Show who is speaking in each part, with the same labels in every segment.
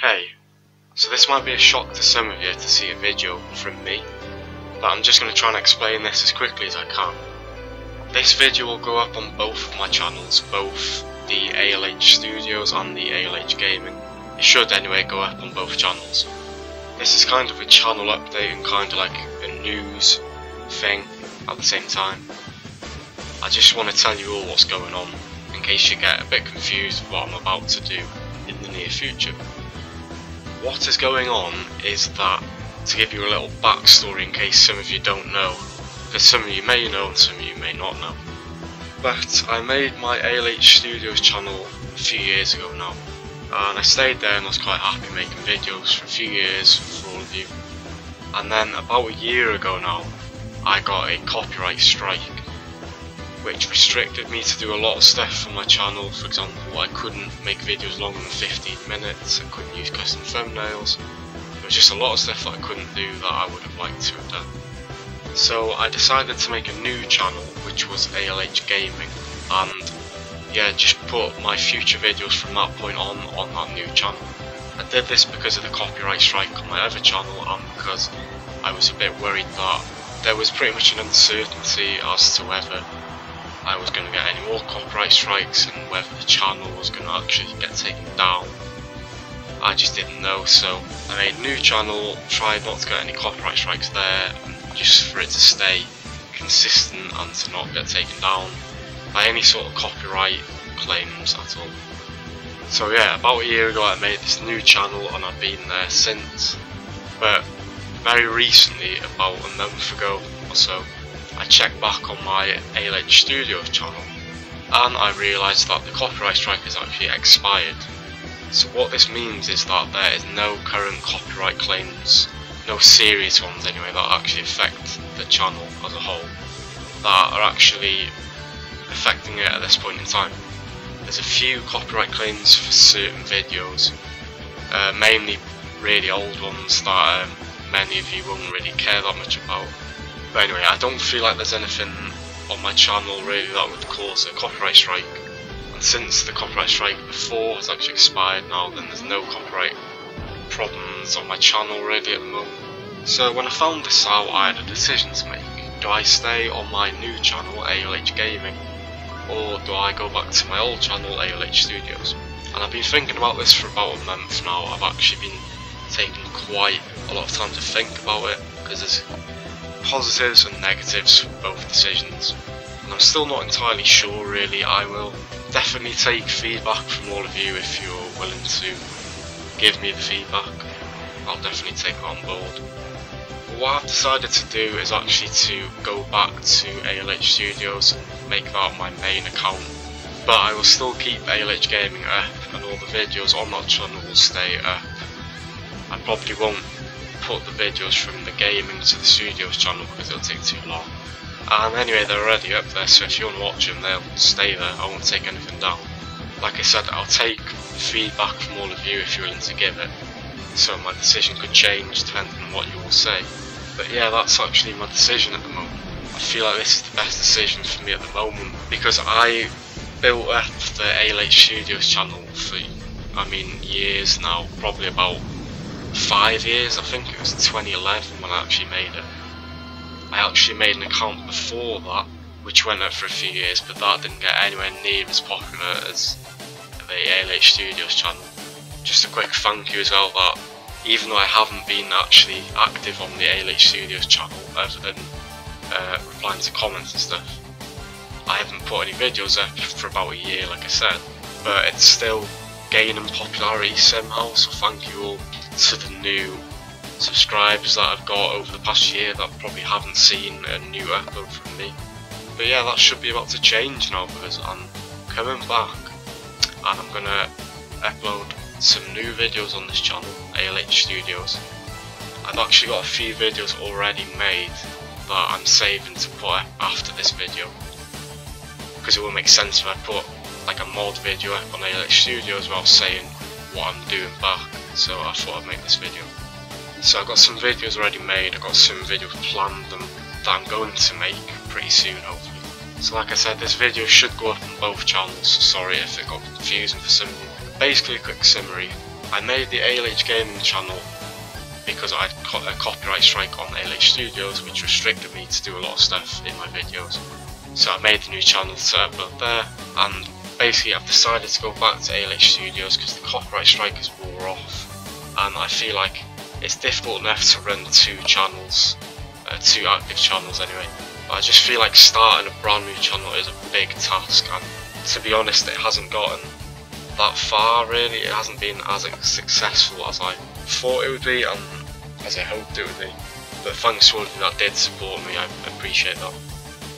Speaker 1: Hey, so this might be a shock to some of you to see a video from me, but I'm just going to try and explain this as quickly as I can. This video will go up on both of my channels, both the ALH Studios and the ALH Gaming. It should anyway go up on both channels. This is kind of a channel update and kind of like a news thing at the same time. I just want to tell you all what's going on in case you get a bit confused what I'm about to do in the near future. What is going on is that, to give you a little backstory in case some of you don't know, because some of you may know and some of you may not know. But I made my ALH Studios channel a few years ago now, and I stayed there and I was quite happy making videos for a few years for all of you. And then about a year ago now, I got a copyright strike which restricted me to do a lot of stuff on my channel. For example, I couldn't make videos longer than 15 minutes, I couldn't use custom thumbnails. There was just a lot of stuff that I couldn't do that I would have liked to have done. So I decided to make a new channel, which was ALH Gaming, and yeah, just put my future videos from that point on on that new channel. I did this because of the copyright strike on my other channel and because I was a bit worried that there was pretty much an uncertainty as to whether I was going to get any more copyright strikes and whether the channel was going to actually get taken down. I just didn't know, so I made a new channel, tried not to get any copyright strikes there, just for it to stay consistent and to not get taken down by any sort of copyright claims at all. So yeah, about a year ago I made this new channel and I've been there since. But very recently, about a month ago or so, I checked back on my ALH Studios channel and I realised that the copyright strike has actually expired. So what this means is that there is no current copyright claims, no serious ones anyway, that actually affect the channel as a whole, that are actually affecting it at this point in time. There's a few copyright claims for certain videos, uh, mainly really old ones that um, many of you won't really care that much about. But anyway, I don't feel like there's anything on my channel really that would cause a copyright strike. And since the copyright strike before has actually expired now, then there's no copyright problems on my channel really at the moment. So when I found this out, I had a decision to make. Do I stay on my new channel, ALH Gaming, or do I go back to my old channel, ALH Studios? And I've been thinking about this for about a month now. I've actually been taking quite a lot of time to think about it because there's positives and negatives for both decisions. And I'm still not entirely sure really, I will definitely take feedback from all of you if you're willing to give me the feedback. I'll definitely take it on board. But what I've decided to do is actually to go back to ALH Studios and make that my main account. But I will still keep ALH Gaming up and all the videos on that channel will stay up. I probably won't put the videos from the gaming to the studios channel because it'll take too long. And anyway, they're already up there, so if you want to watch them, they'll stay there. I won't take anything down. Like I said, I'll take feedback from all of you if you're willing to give it. So my decision could change depending on what you all say. But yeah, that's actually my decision at the moment. I feel like this is the best decision for me at the moment because I built up the ALH Studios channel for, I mean, years now, probably about five years, I think it was 2011 when I actually made it. I actually made an account before that, which went up for a few years, but that didn't get anywhere near as popular as the ALH Studios channel. Just a quick thank you as well that even though I haven't been actually active on the ALH Studios channel other than uh, replying to comments and stuff, I haven't put any videos up for about a year like I said, but it's still gaining popularity somehow, so thank you all to the new subscribers that I've got over the past year that probably haven't seen a new upload from me. But yeah, that should be about to change now because I'm coming back and I'm gonna upload some new videos on this channel, ALH Studios. I've actually got a few videos already made that I'm saving to put up after this video because it will make sense if I put like a mod video up on ALH Studios while saying what I'm doing back so I thought I'd make this video. So I've got some videos already made, I've got some videos planned them that I'm going to make pretty soon hopefully. So like I said, this video should go up on both channels, sorry if it got confusing for some of you. Basically a quick summary, I made the ALH Gaming channel because I had a copyright strike on ALH Studios which restricted me to do a lot of stuff in my videos. So I made the new channel to upload there and basically I've decided to go back to ALH Studios because the copyright strike is wore off and I feel like it's difficult enough to run two channels, uh, two active channels anyway. But I just feel like starting a brand new channel is a big task and to be honest it hasn't gotten that far really, it hasn't been as successful as I thought it would be and as I hoped it would be. But thanks to all of you that did support me, I appreciate that.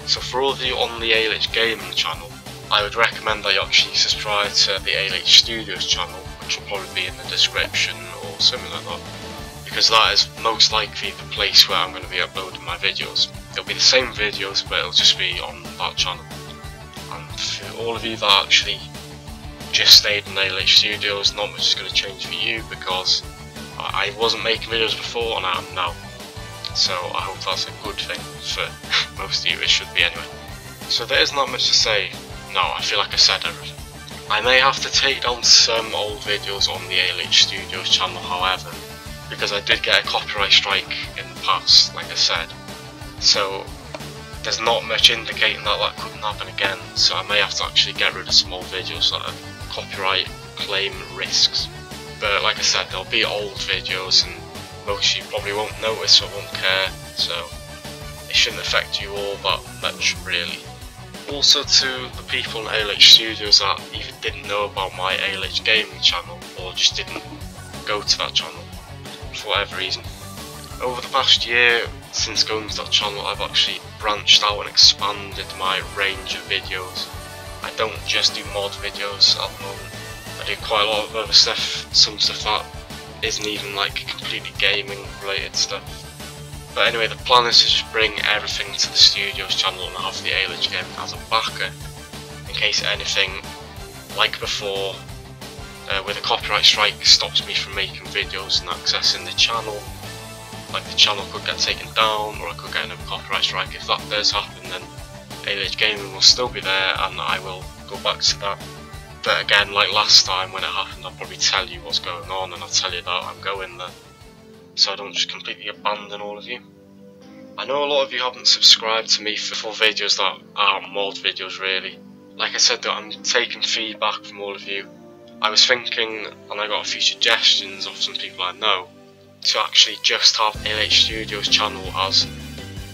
Speaker 1: So for all of you on the ALH Gaming channel, I would recommend that you actually subscribe to the ALH Studios channel, which will probably be in the description or something like that, because that is most likely the place where I'm going to be uploading my videos. It'll be the same videos, but it'll just be on that channel. And for all of you that actually just stayed in ALH Studios, not much is going to change for you because I wasn't making videos before and I am now. So I hope that's a good thing for most of you, it should be anyway. So there is not much to say no, I feel like I said everything. I may have to take down some old videos on the ALH Studios channel however, because I did get a copyright strike in the past, like I said. So there's not much indicating that that couldn't happen again, so I may have to actually get rid of some old videos that are copyright claim risks. But like I said, there'll be old videos and most of you probably won't notice or won't care, so it shouldn't affect you all that much really also to the people in ALH Studios that either didn't know about my ALH Gaming channel or just didn't go to that channel for whatever reason. Over the past year, since going to that channel, I've actually branched out and expanded my range of videos. I don't just do mod videos at the moment. I do quite a lot of other stuff, some stuff that isn't even like completely gaming related stuff. But anyway, the plan is to just bring everything to the studios channel and have the ALH game as a backer in case anything, like before, uh, with a copyright strike stops me from making videos and accessing the channel. Like the channel could get taken down or I could get another copyright strike. If that does happen then ALH Gaming will still be there and I will go back to that. But again, like last time when it happened, I'll probably tell you what's going on and I'll tell you that I'm going there so I don't just completely abandon all of you. I know a lot of you haven't subscribed to me for, for videos that aren't mod videos really. Like I said, that I'm taking feedback from all of you. I was thinking, and I got a few suggestions of some people I know, to actually just have ALH Studios channel as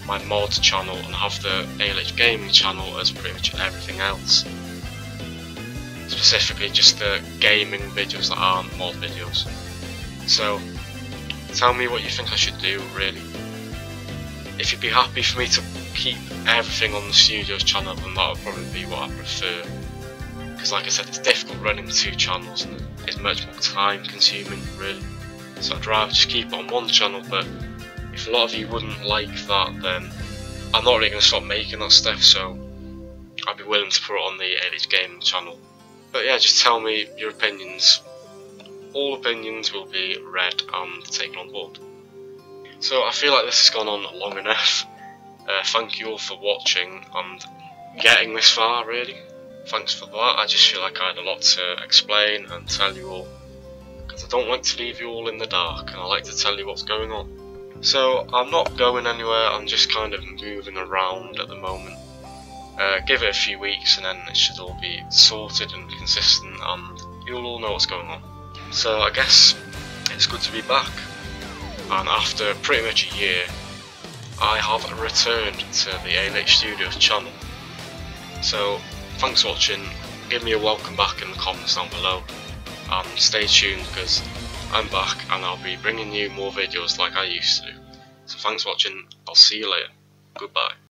Speaker 1: my mod channel and have the ALH Gaming channel as pretty much everything else. Specifically just the gaming videos that aren't mod videos. So Tell me what you think I should do, really. If you'd be happy for me to keep everything on the studio's channel, then that would probably be what I prefer. Because like I said, it's difficult running two channels and it's much more time consuming, really. So I'd rather just keep it on one channel, but if a lot of you wouldn't like that, then I'm not really going to stop making that stuff, so I'd be willing to put it on the ALH Gaming channel. But yeah, just tell me your opinions all opinions will be read and taken on board. So I feel like this has gone on long enough. Uh, thank you all for watching and getting this far really. Thanks for that. I just feel like I had a lot to explain and tell you all. Because I don't like to leave you all in the dark and I like to tell you what's going on. So I'm not going anywhere, I'm just kind of moving around at the moment. Uh, give it a few weeks and then it should all be sorted and consistent and you'll all know what's going on. So I guess it's good to be back. And after pretty much a year, I have returned to the ALH Studios channel. So thanks for watching, give me a welcome back in the comments down below. And stay tuned because I'm back and I'll be bringing you more videos like I used to. So thanks for watching, I'll see you later. Goodbye.